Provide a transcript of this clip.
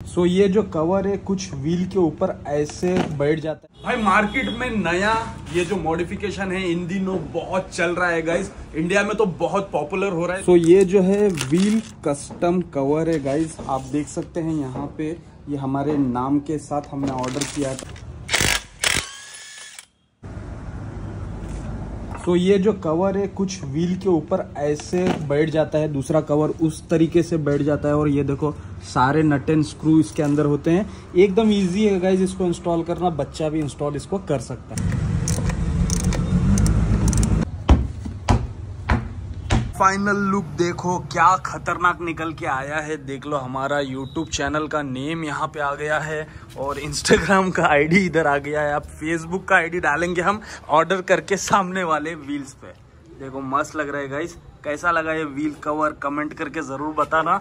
सो ये जो कवर है कुछ व्हील के ऊपर ऐसे बैठ जाता है। भाई मार्केट में नया ये जो मॉडिफिकेशन है इन दिनों बहुत चल रहा है गाइस इंडिया में तो बहुत पॉपुलर हो रहा है। सो ये जो है व्हील कस्टम कवर है गाइस आप देख सकते हैं यहाँ पे ये हमारे नाम के साथ हमने ऑर्डर किया था तो ये जो कवर है, कुछ व्हील के ऊपर ऐसे बैठ जाता है, दूसरा कवर उस तरीके से बैठ जाता है और ये देखो, सारे नट एंड स्क्रू इसके अंदर होते हैं। एकदम इजी है गाइज़ इसको इंस्टॉल करना, बच्चा भी इंस्टॉल इसको कर सकता है। फाइनल लुक देखो, क्या खतरनाक निकल के आया है, देख लो हमारा यूट्यूब चैनल का नेम यहाँ पे आ गया है और इंस्टाग्राम का आईडी इधर आ गया है। अब फेसबुक का आईडी डालेंगे हम ऑर्डर करके सामने वाले व्हील्स पे। देखो, मस्त लग रहा है गाइस कैसा लगा ये व्हील कवर कमेंट करके ज़रूर बताना।